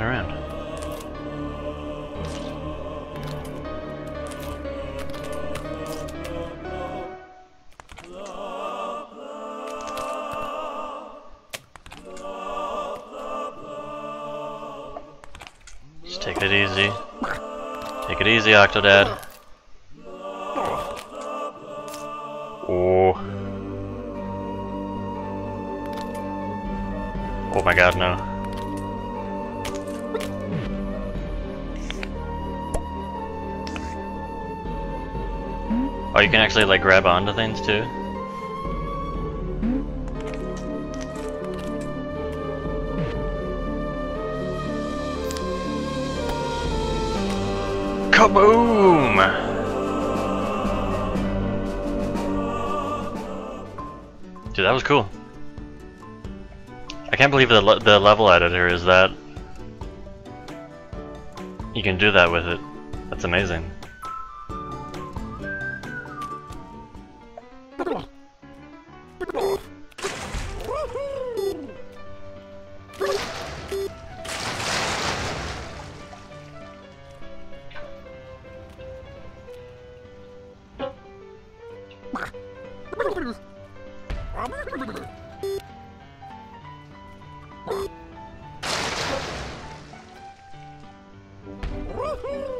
around? Just take it easy. Take it easy, Octodad. You can actually like grab onto things too? Kaboom! Dude, that was cool. I can't believe the, le the level editor is that. You can do that with it. That's amazing. Oh!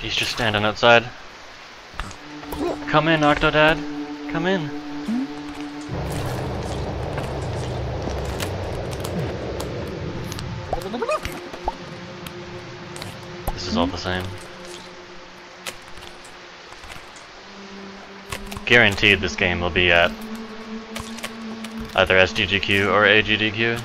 He's just standing outside. Come in, Octodad. Come in. This is all the same. Guaranteed this game will be at either SGDQ or AGDQ.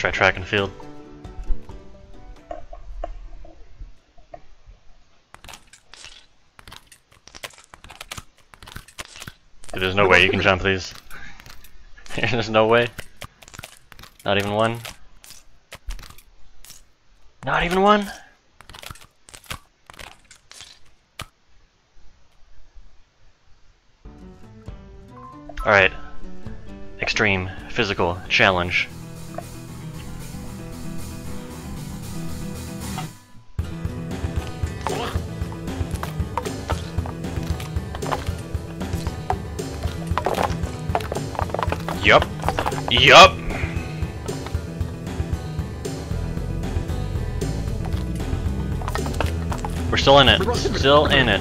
Try track and field. There's no way you can jump these. there's no way. Not even one. Not even one? Alright. Extreme physical challenge. Yup. Yup. We're still in it. Still in it.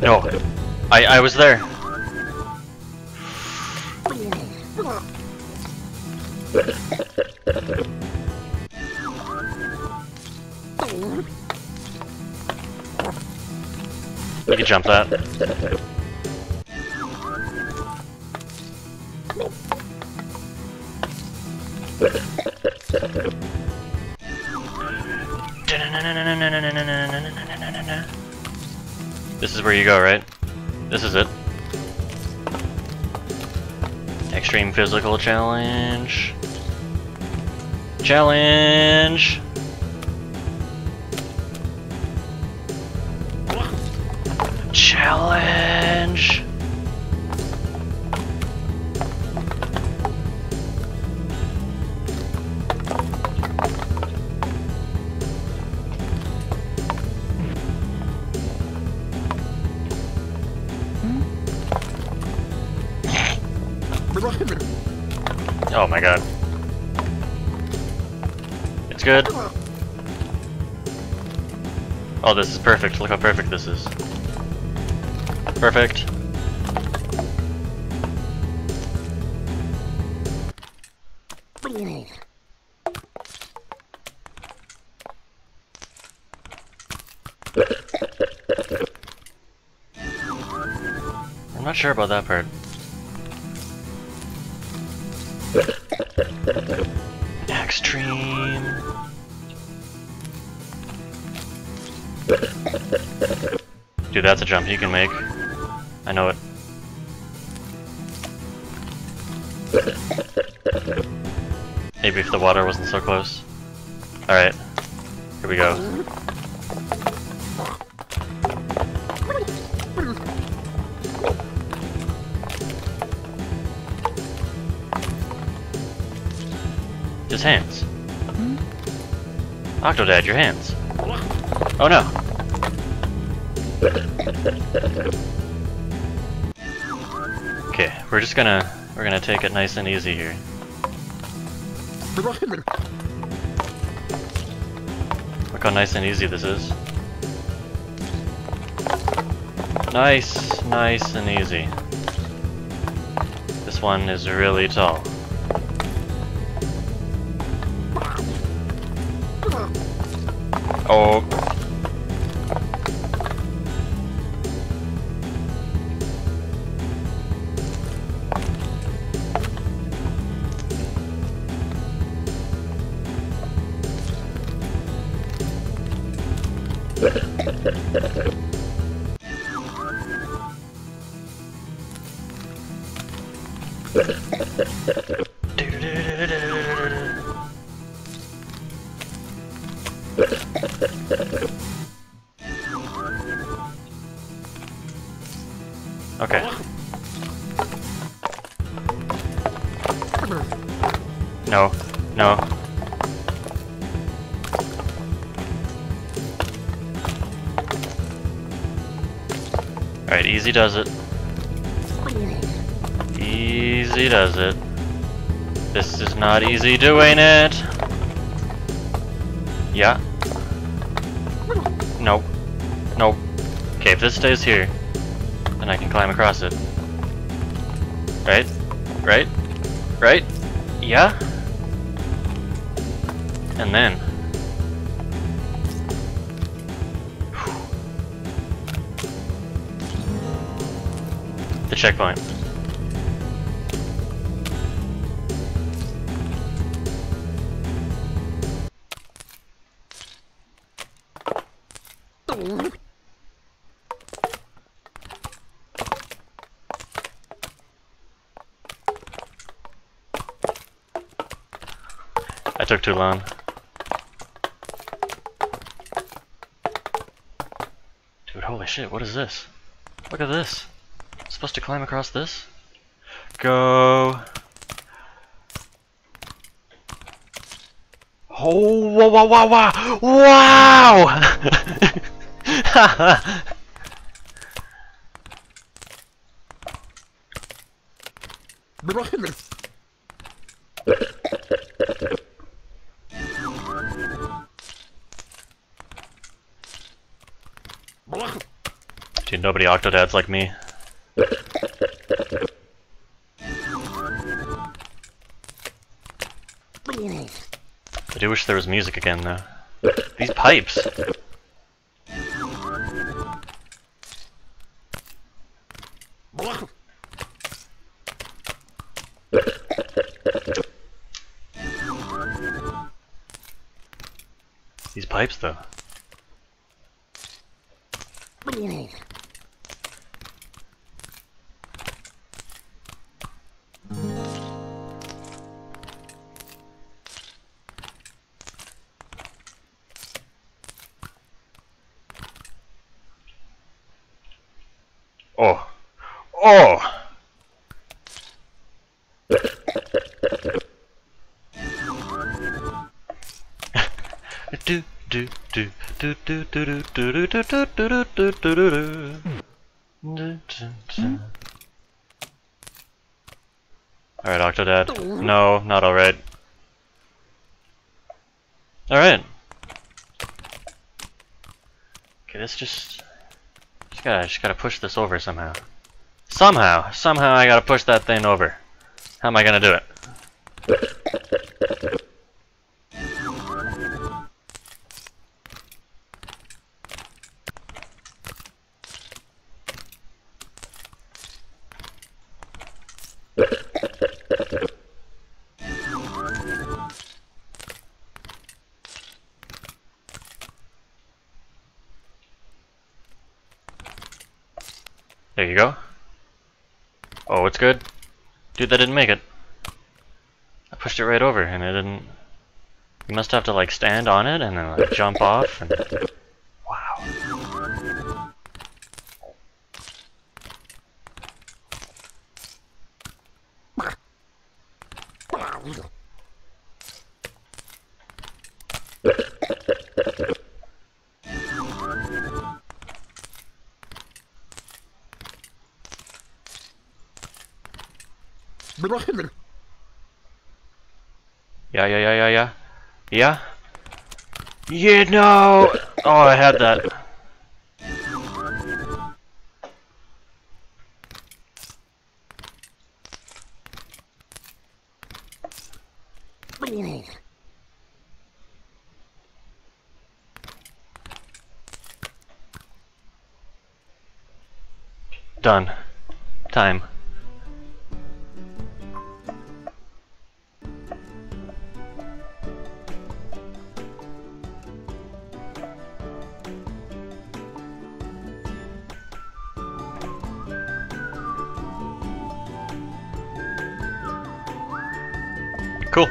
No. I I was there. You can jump that. This is where you go, right? This is it. Extreme physical challenge. Challenge! Challenge! Oh my god. It's good. Oh, this is perfect. Look how perfect this is. Perfect. I'm not sure about that part. Extreme. Dude, that's a jump you can make. I know it. Maybe if the water wasn't so close. Alright. Here we go. His hands. Octodad, your hands. Oh no. We're just gonna we're gonna take it nice and easy here. Look how nice and easy this is. Nice, nice and easy. This one is really tall. Oh. Okay. No, no. Alright, easy does it. Easy does it. This is not easy doing it. Yeah. Nope. Nope. Okay, if this stays here, then I can climb across it. Right? Right? Right? Yeah? And then... The checkpoint. I took too long. Dude, holy shit, what is this? Look at this. I'm supposed to climb across this? Go. Oh, wow, wow, wow, wow! Wow! Dude, nobody Octodads like me. Do wish there was music again, though. These pipes! These pipes, though. Oh. Oh! do do do Alright, Octodad. No, not alright. Alright. Okay, this just... Gotta, just gotta push this over somehow. Somehow! Somehow I gotta push that thing over. How am I gonna do it? There you go. Oh, it's good. Dude, that didn't make it. I pushed it right over and it didn't... You must have to like stand on it and then like jump off and... Yeah, yeah, yeah, yeah, yeah. Yeah? Yeah, no! Oh, I had that. Done. Time. Cool.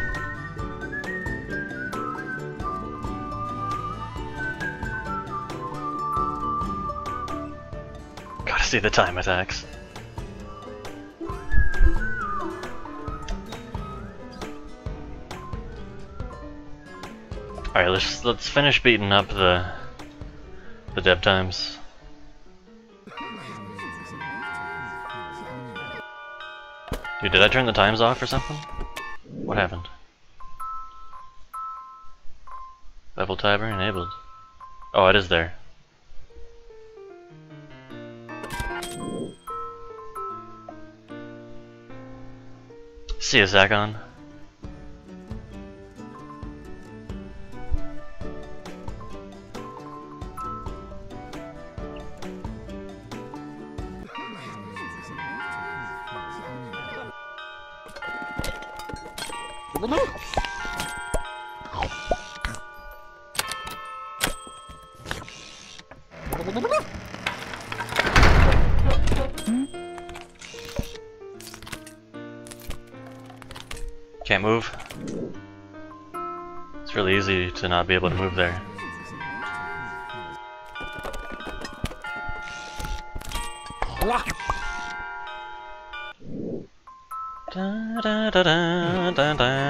Gotta see the time attacks. Alright, let's let's finish beating up the the dev times. Dude, did I turn the times off or something? What happened? Level timer enabled. Oh, it is there. See you, Zakon. Can't move. It's really easy to not be able to move there. Da, da, da, da, da,